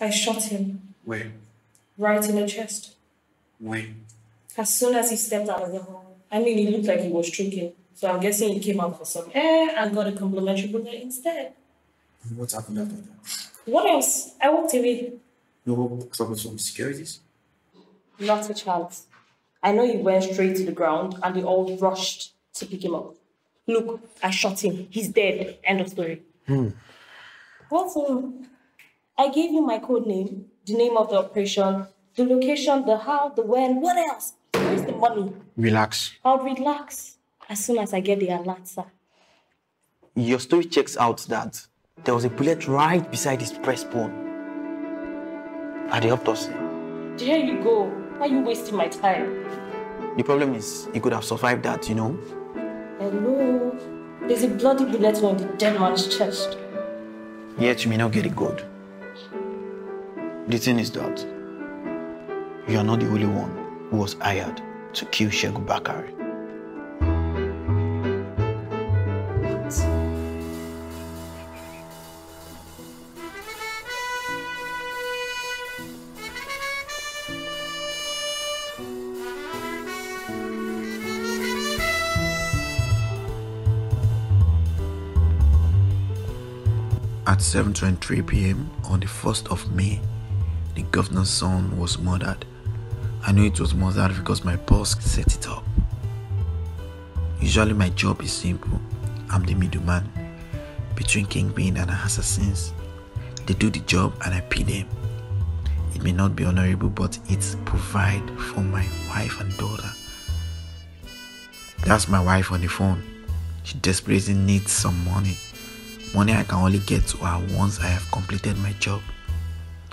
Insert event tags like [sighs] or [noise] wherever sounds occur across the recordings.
I shot him Where? right in the chest. When? As soon as he stepped out of the hall. I mean, he looked like he was drinking. So I'm guessing he came out for some air and got a complimentary bullet instead. What happened after that? What else? I walked away. No trouble from securities? Not a chance. I know he went straight to the ground and they all rushed to pick him up. Look, I shot him. He's dead. End of story. What? um, I gave you my code name, the name of the operation, the location, the how, the when. What else? Where's the money? Relax. I'll relax as soon as I get the alert, sir. Your story checks out that there was a bullet right beside his breastbone at the us. There you go. Why are you wasting my time? The problem is he could have survived that, you know. Hello? There's a bloody bullet on the dead man's chest. Yet you may not get it good. The thing is that you are not the only one who was hired to kill Shegu Bakari. At 7.23 p.m. on the 1st of May, governor's son was murdered. I knew it was murdered because my boss set it up. Usually my job is simple. I'm the middleman between kingpin and assassins. They do the job and I pay them. It may not be honorable, but it provide for my wife and daughter. That's my wife on the phone. She desperately needs some money. Money I can only get to her once I have completed my job.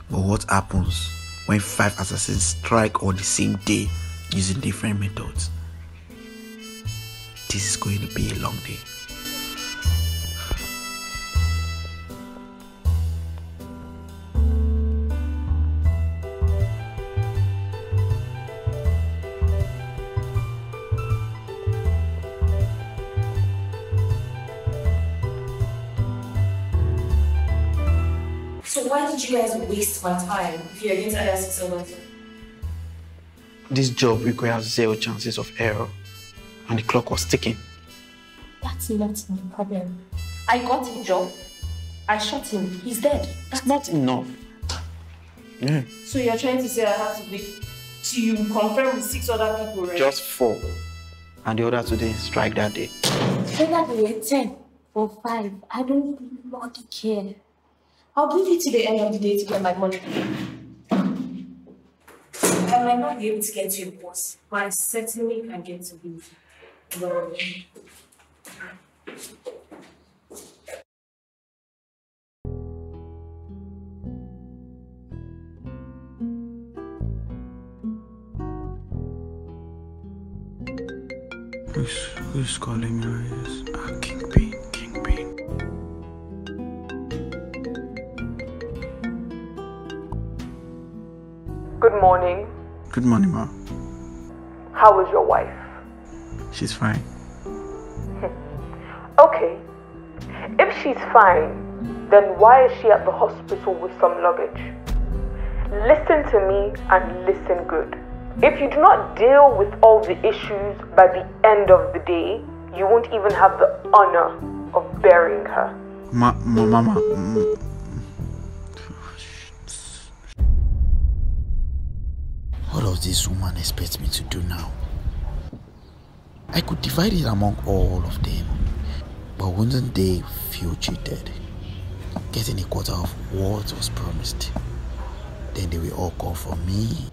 But what happens when five assassins strike on the same day using different methods? This is going to be a long day. So why did you guys waste my time if you're going to hire six others? This job requires zero chances of error, and the clock was ticking. That's not my problem. I got a job. I shot him. He's dead. That's not enough. Yeah. So you're trying to say I have to wait till you confirm with six other people, right? Just four. And the other two didn't strike that day. Whether they were 10 or 5, I don't bloody care. I'll give you to the end of the day to get my money. I might not be able to get to your boss, but I certainly can get to you. No. Who's, who's calling me? Yes. Kingpin, Good morning. Good morning, ma. How is your wife? She's fine. [laughs] Okay. If she's fine, then why is she at the hospital with some luggage? Listen to me and listen good. If you do not deal with all the issues by the end of the day, you won't even have the honor of burying her. Ma, ma, mama. mm, What does this woman expect me to do now? I could divide it among all of them, but wouldn't they feel cheated? Getting a quarter of what was promised. Then they will all call for me.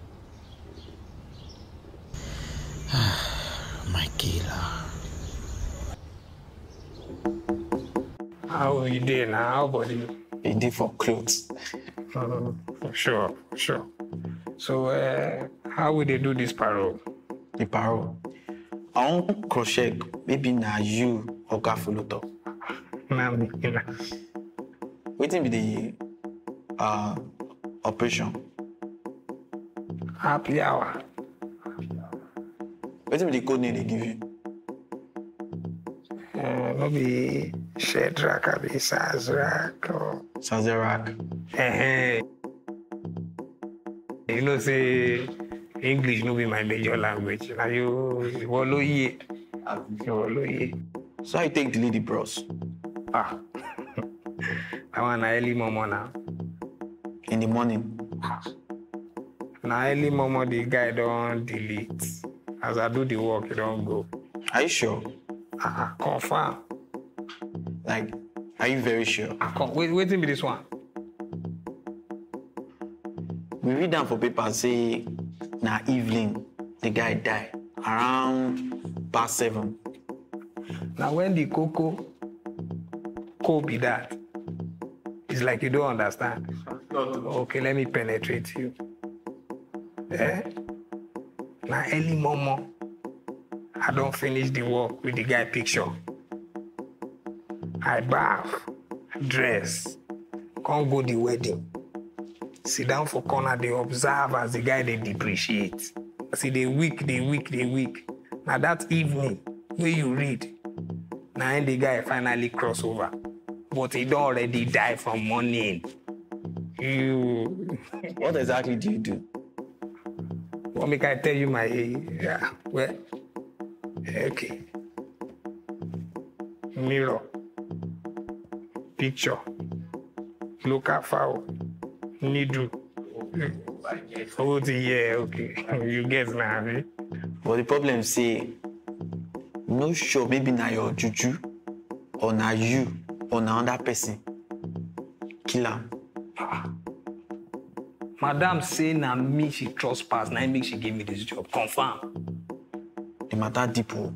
[sighs] Michaela. How you doing now, buddy? He did for clothes. Uh, for sure, for sure. So, uh, how will they do this parole? The parole. I won't cross check. Maybe na you or know. Waiting be the uh, operation. Happy hour. Waiting be the code name they give you. Uh, maybe Shadrach, maybe Sazrak, or... Sazerak. Uh-huh. You know, say English no be my major language. Now you, ìwọ ló yé. Ìwọ ló yé. So I take the lady bros Ah. [laughs] that one na early momo now. in the morning. Na early momo the guy don delete. As I do the work, he don go. Are you sure? Ah, confirm. Like, are you very sure? Ah, come, wait, wetin be this one? We read down for paper say na evening the guy die around past seven. na when the koko co be that it's like you don't understand. Okay let me penetrate you. Eh? Na early momo i don finish the work with the guy picture. I baff dress come go the wedding sit down for corner dey observe as the guy dey depreciate. As e dey weak dey weak dey weak. Na that evening wey you read na im the guy finally cross over. But he don already die from morning. You [laughs] What exactly do you do? wan make i tell you my yeah, well okay. Mirror. Picture. Local fowl needle ti yẹ okay you get na abi. But the problem say, no sure maybe na your juju or na you or na another person kill am. madam say na me she trust pass na make she give me this job confam. The matter deep o.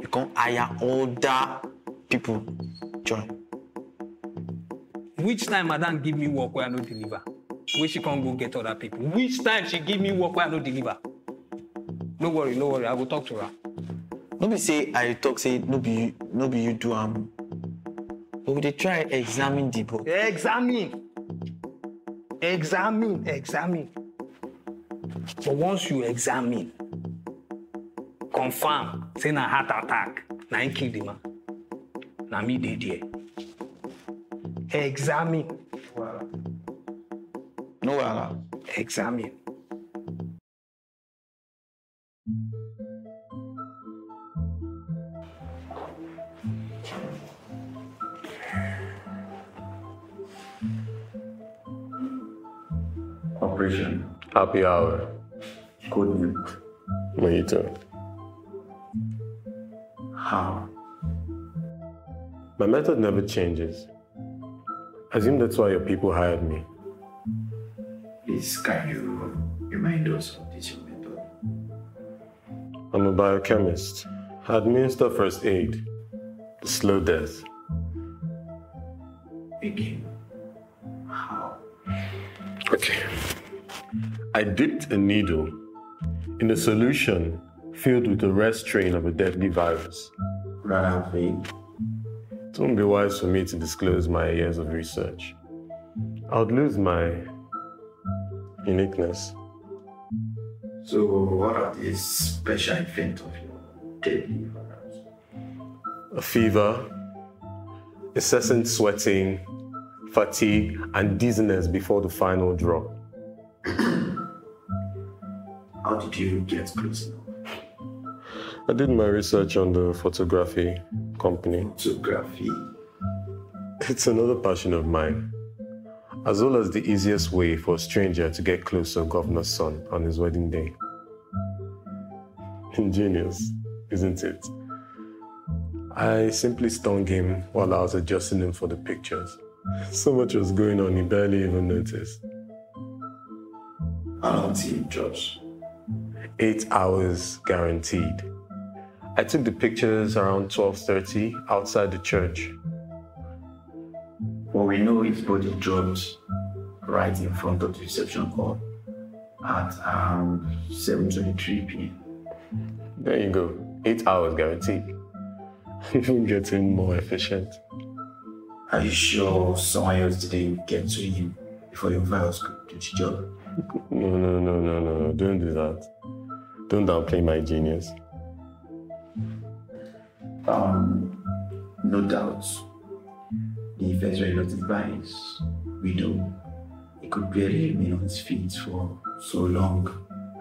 You come hire other people join. Which time madam give me work wey i no deliver? Wey she come go get other people. Which time she give me work wey i no deliver? No worry no worry. I go talk to her. No be say I talk say no be you, no be you do am. But we dey try examine the book. examine. Examine examine. But once you examine confam say na heart attack na im kill the man. Na me dey there examine No wahala. examine Operation Happy hour. Code Milk. Mojito. How? My method never changes. I assume that's why your people hired me. Please, can you remind us of this your method? I'm a biochemist. I administer first aid. The slow death. Again. How? Okay. I dipped a needle in a solution filled with a rest strain of a deadly virus. Rather vague. It won't be wise for me to disclose my years of research. I would lose my uniqueness. So, what are these special events of your deadly virus? A fever, incessant sweating, fatigue, and dizziness before the final drop. [clears throat] How did you get close enough? I did my research on the photography company. Photography. It's another passion of mine, as well as the easiest way for a stranger to get close to a governor's son on his wedding day. Ingenious, isn't it? I simply stung him while I was adjusting him for the pictures. So much was going on, he barely even noticed. How long till you judge? Eight hours guaranteed. I took the pictures around 12:30 outside the church. What we know is body dropped right in front of the reception hall at um, around 7.23 p.m. There you go. Eight hours guaranteed. [laughs] Even getting more efficient. Are you sure someone else didn't get to him before your virus could do the job? [laughs] No, no, no, no, no, no. Don't do that. Don't downplay my genius. Um, no doubt. The first relative by his widow he could barely remain on his feet for so long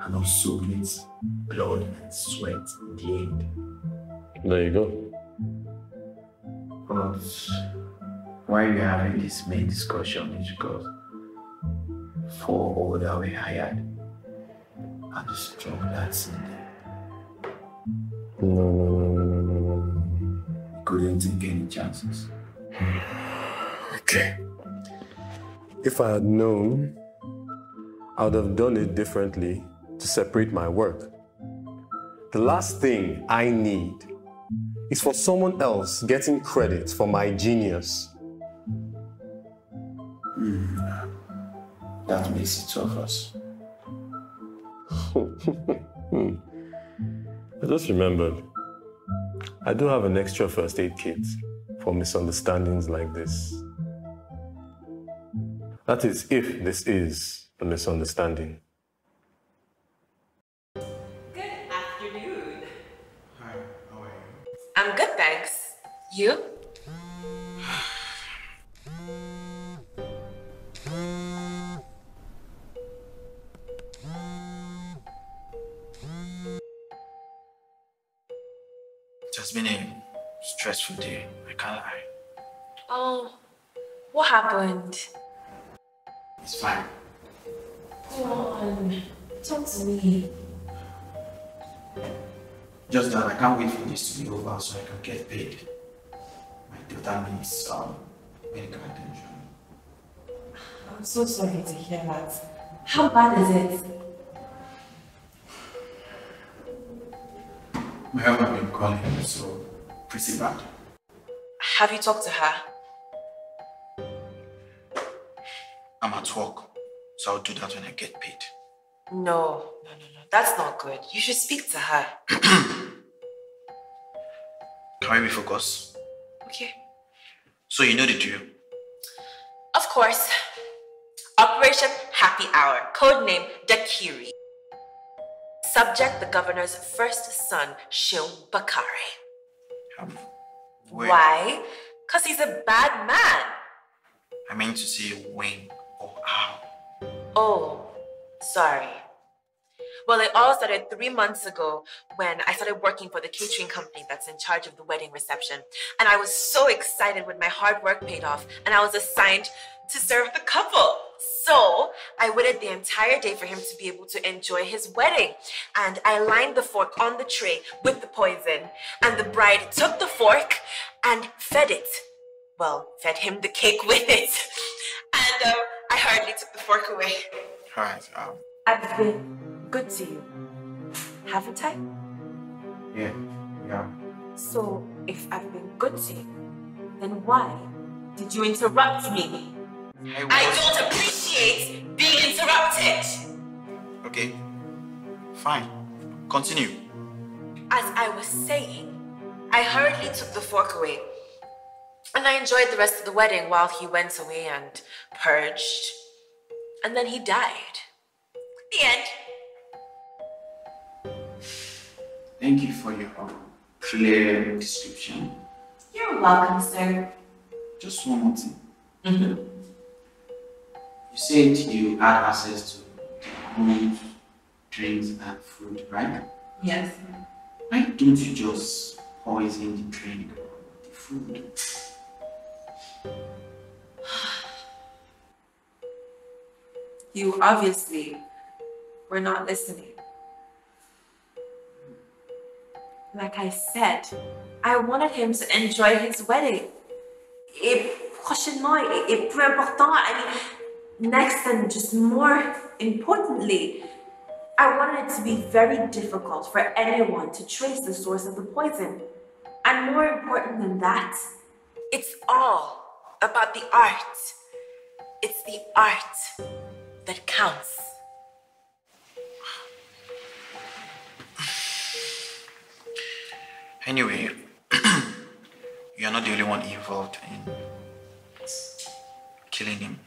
and also with blood and sweat in the end. There you go. But why we're having this main discussion is because four older were hired and the struggle that's in there. No, no, no, no, no, no, no. Couldn't take any chances. Okay. If I had known, I would have done it differently to separate my work. The last thing I need is for someone else getting credit for my genius. Hmm. That makes it us. [laughs] I just remembered, I do have an extra first aid kit for misunderstandings like this. That is, if this is a misunderstanding. Good afternoon. Hi, how are you? I'm good, thanks. You? Can't wait for this to be over so I can get paid. My daughter needs um, medical attention. I'm so sorry to hear that. How bad is it? My husband been calling so pretty bad. Have you talked to her? I'm at work, so I'll do that when I get paid. No, no, no, no. That's not good. You should speak to her. [clears throat] Can we focus? Okay. So you know the drill. Of course. Operation Happy Hour, codename Daiquiri. Subject the governor's first son, Shil Bakari. Um, Why? Because he's a bad man. I meant to say when or how. Oh, sorry. Well, it all started three months ago when I started working for the catering company that's in charge of the wedding reception. And I was so excited when my hard work paid off and I was assigned to serve the couple. So I waited the entire day for him to be able to enjoy his wedding. And I lined the fork on the tray with the poison. And the bride took the fork and fed it. Well, fed him the cake [laughs] with it. And um, I hardly took the fork away. Alright, um, I've been good to you, haven't I? yeah, yeah. So, if I've been good to you, then why did you interrupt me? I I don't appreciate being interrupted. Okay, fine. Continue. As I was saying, I hurriedly took the fork away. And I enjoyed the rest of the wedding while he went away and purged. And then he died. The end. Thank you for your clear description. You're welcome, sir. Just one more thing. Mm-hmm. You said you had access to food, drinks, and food, right? Yes. Why don't you just poison the drink or the food? [sighs] You obviously were not listening. Like I said, I wanted him to enjoy his wedding. Et prochainement est plus important. I mean, next and just more importantly, I wanted it to be very difficult for anyone to trace the source of the poison. And more important than that, it's all about the art. It's the art that counts. Anyway, [clears throat] you're not the only one involved in killing him.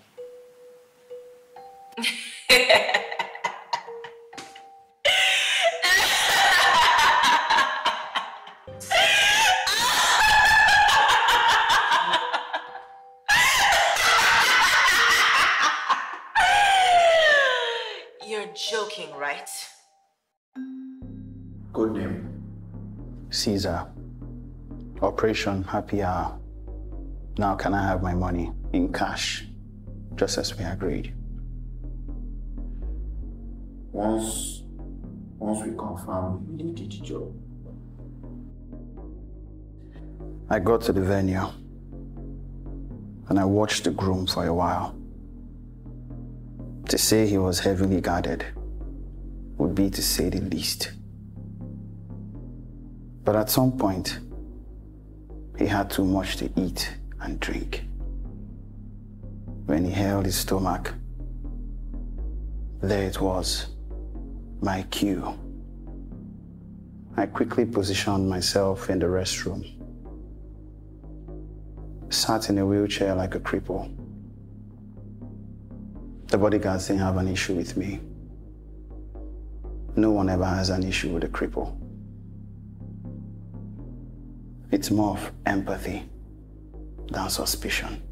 You're joking, right? Good name. Caesar. Operation Happy Hour. Now can I have my money in cash, just as we agreed? Once, once we confirm we did the job. I got to the venue and I watched the groom for a while. To say he was heavily guarded would be to say the least. But at some point, he had too much to eat and drink. When he held his stomach, there it was, my cue. I quickly positioned myself in the restroom, sat in a wheelchair like a cripple. The bodyguards didn't have an issue with me. No one ever has an issue with a cripple. It's more of empathy than suspicion.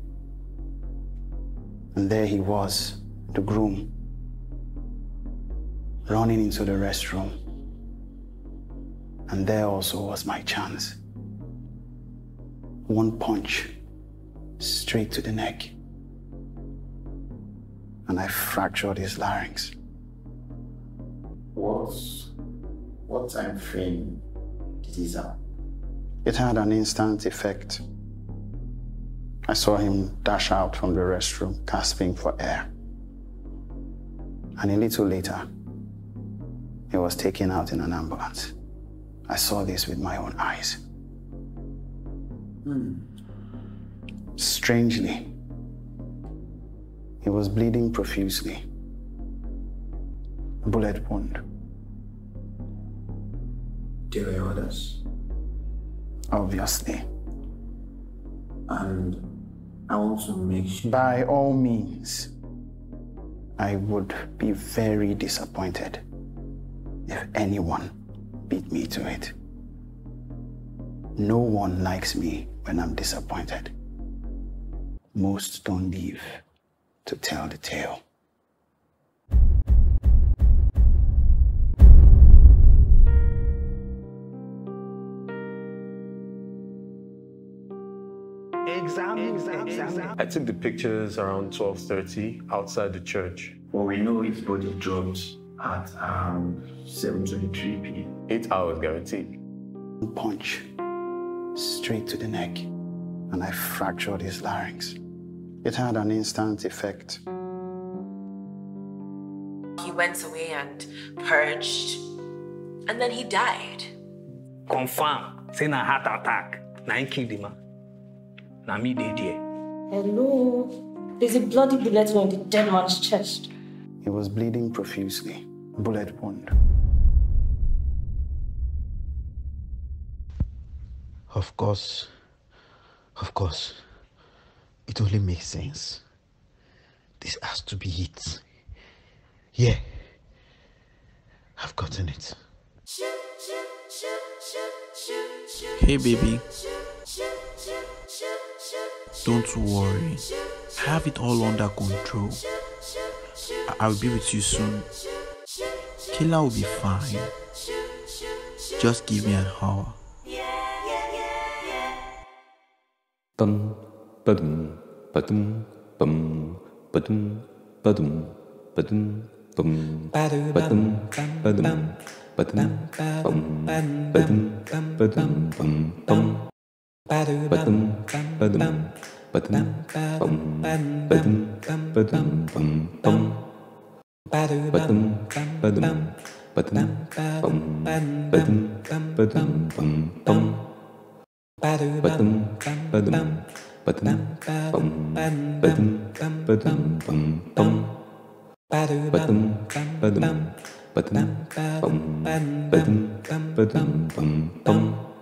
And there he was, the groom, running into the restroom. And there also was my chance. One punch, straight to the neck. And I fractured his larynx. What, what time frame did he have? It had an instant effect. I saw him dash out from the restroom, gasping for air. And a little later, he was taken out in an ambulance. I saw this with my own eyes. Hmm. Strangely, he was bleeding profusely. A bullet wound. There were others. Obviously. And I want to make sure. By all means, I would be very disappointed if anyone beat me to it. No one likes me when I'm disappointed. Most don't live to tell the tale. Took the pictures around 12:30 outside the church. Well, we know his body dropped at um, around 7.23 p.m. Eight hours guaranteed. One punch straight to the neck, and I fractured his larynx. It had an instant effect. He went away and purged, and then he died. Confirm. Say na heart attack. Na him kill the man. Na me dey there. Hello. There's a bloody bullet wound in the dead man's chest. He was bleeding profusely, bullet wound. Of course, of course, it only makes sense. This has to be it. Yeah, I've gotten it. Hey, baby. Don't worry. Have it all under control. I- I'll be with you soon. Killer will be fine. Just give me an hour. Bum bum